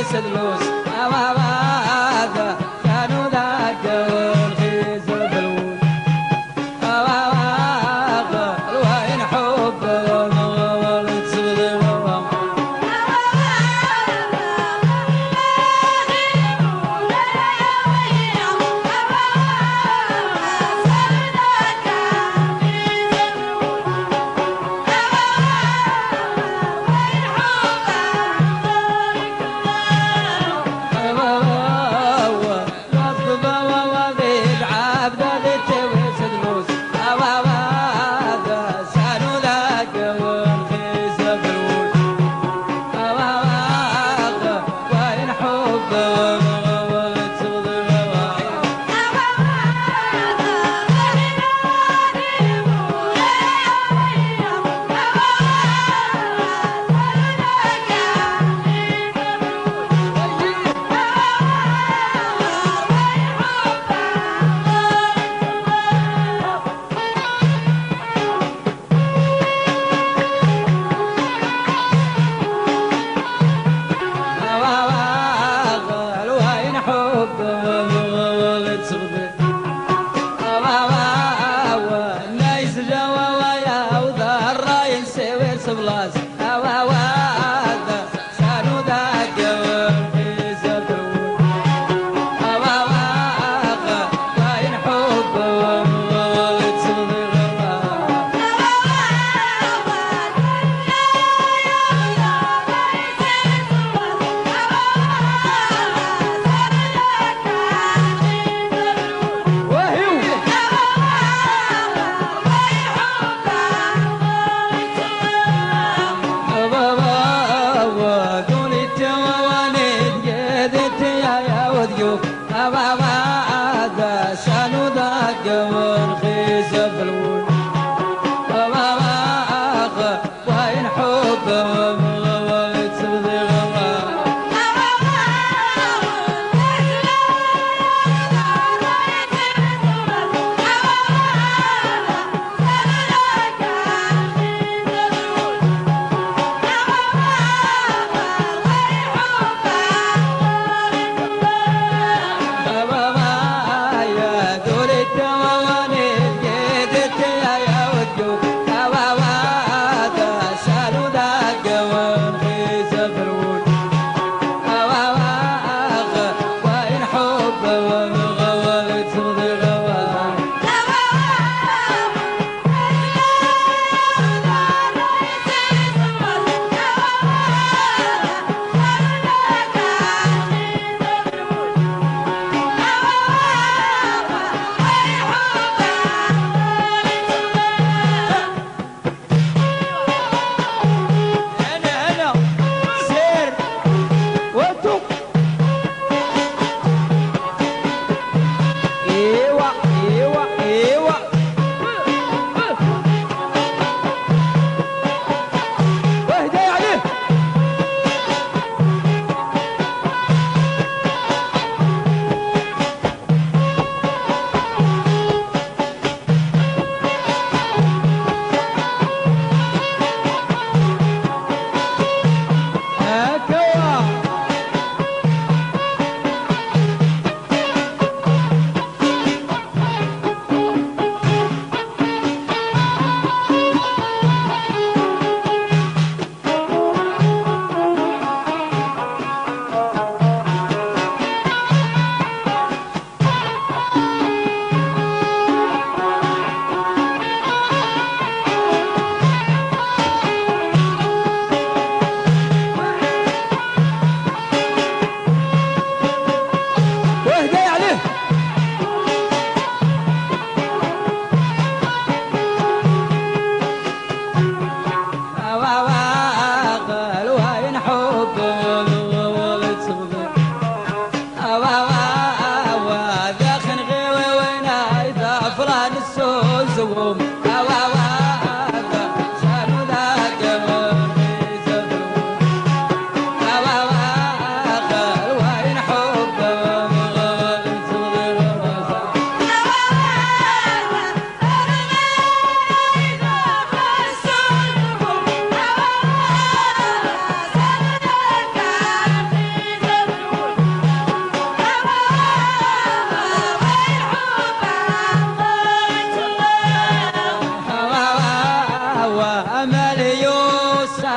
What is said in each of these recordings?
Blessed lose, Ah, ah, ah. Civilize.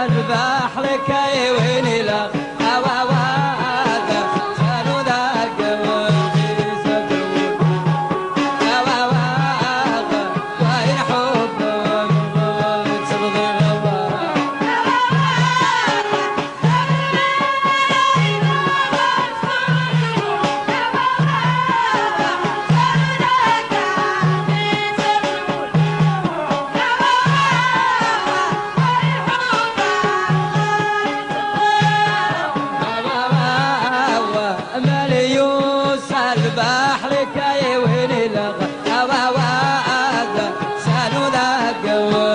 البحر كي ويني لغ I go